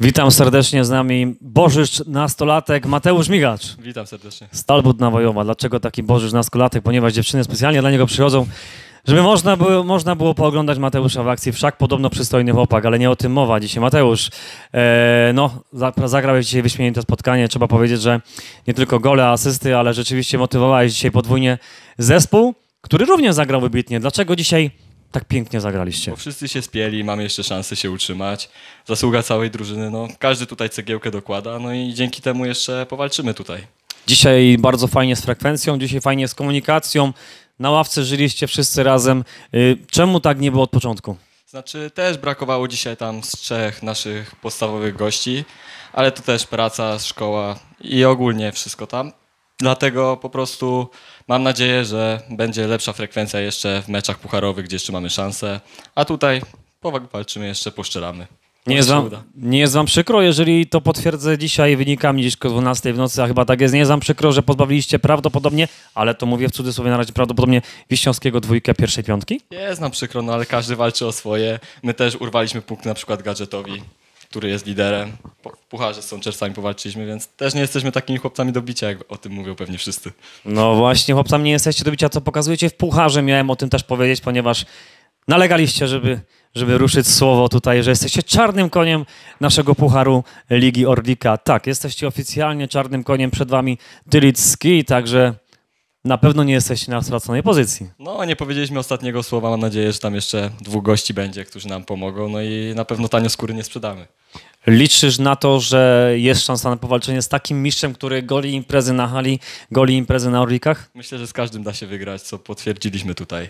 Witam serdecznie z nami Bożysz nastolatek Mateusz Migacz. Witam serdecznie. Stalbut Nawojowa. Dlaczego taki Bożysz nastolatek? Ponieważ dziewczyny specjalnie dla niego przychodzą, żeby można było, można było pooglądać Mateusza w akcji. Wszak podobno przystojny chłopak, ale nie o tym mowa dzisiaj. Mateusz, e, no, za- zagrałeś dzisiaj wyśmienite spotkanie. Trzeba powiedzieć, że nie tylko gole, asysty, ale rzeczywiście motywowałeś dzisiaj podwójnie zespół, który również zagrał wybitnie. Dlaczego dzisiaj tak pięknie zagraliście? Bo wszyscy się spieli, mamy jeszcze szansę się utrzymać. Zasługa całej drużyny, no każdy tutaj cegiełkę dokłada, no i dzięki temu jeszcze powalczymy tutaj. Dzisiaj bardzo fajnie z frekwencją, dzisiaj fajnie z komunikacją. Na ławce żyliście wszyscy razem. Y, Czemu tak nie było od początku? Znaczy też brakowało dzisiaj tam z trzech naszych podstawowych gości, ale to też praca, szkoła i ogólnie wszystko tam. Dlatego po prostu mam nadzieję, że będzie lepsza frekwencja jeszcze w meczach pucharowych, gdzie jeszcze mamy szansę, a tutaj powalczymy jeszcze, poszczelamy. Nie jest, wam, nie jest wam przykro, jeżeli to potwierdzę dzisiaj wynikami gdzieś o 12 w nocy, a chyba tak jest. Nie jest wam przykro, że pozbawiliście prawdopodobnie, ale to mówię w cudzysłowie na razie prawdopodobnie Wiśniowskiego dwójkę pierwszej piątki? Jest nam przykro, no ale każdy walczy o swoje. My też urwaliśmy punkt na przykład gadżetowi, który jest liderem. W pucharze z Sączersami powalczyliśmy, więc też nie jesteśmy takimi chłopcami do bicia, jak o tym mówią pewnie wszyscy. No właśnie, chłopcami nie jesteście do bicia, co pokazujecie w pucharze. Miałem o tym też powiedzieć, ponieważ nalegaliście, żeby, żeby ruszyć słowo tutaj, że jesteście czarnym koniem naszego pucharu Ligi Orlika. Tak, jesteście oficjalnie czarnym koniem przed wami Tylicki, także na pewno nie jesteście na straconej pozycji. No, nie powiedzieliśmy ostatniego słowa, mam nadzieję, że tam jeszcze dwóch gości będzie, którzy nam pomogą, no i na pewno tanio skóry nie sprzedamy. Liczysz na to, że jest szansa na powalczenie z takim mistrzem, który goli imprezy na hali, goli imprezy na Orlikach? Myślę, że z każdym da się wygrać, co potwierdziliśmy tutaj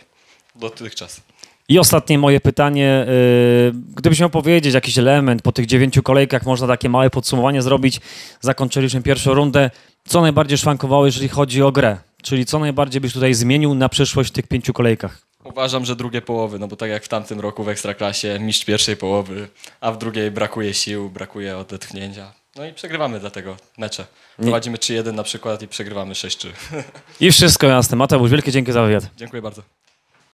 dotychczas. I ostatnie moje pytanie. yy, Gdybyś miał powiedzieć jakiś element po tych dziewięciu kolejkach, można takie małe podsumowanie zrobić. Zakończyliśmy pierwszą rundę. Co najbardziej szwankowało, jeżeli chodzi o grę? Czyli co najbardziej byś tutaj zmienił na przyszłość w tych pięciu kolejkach? Uważam, że drugie połowy, no bo tak jak w tamtym roku w Ekstraklasie, mistrz pierwszej połowy, a w drugiej brakuje sił, brakuje odetchnięcia. No i przegrywamy dlatego mecze. Prowadzimy 3-1 na przykład i przegrywamy 6-3. I wszystko jasne. Mateusz, wielkie dzięki za wywiad. Dziękuję bardzo.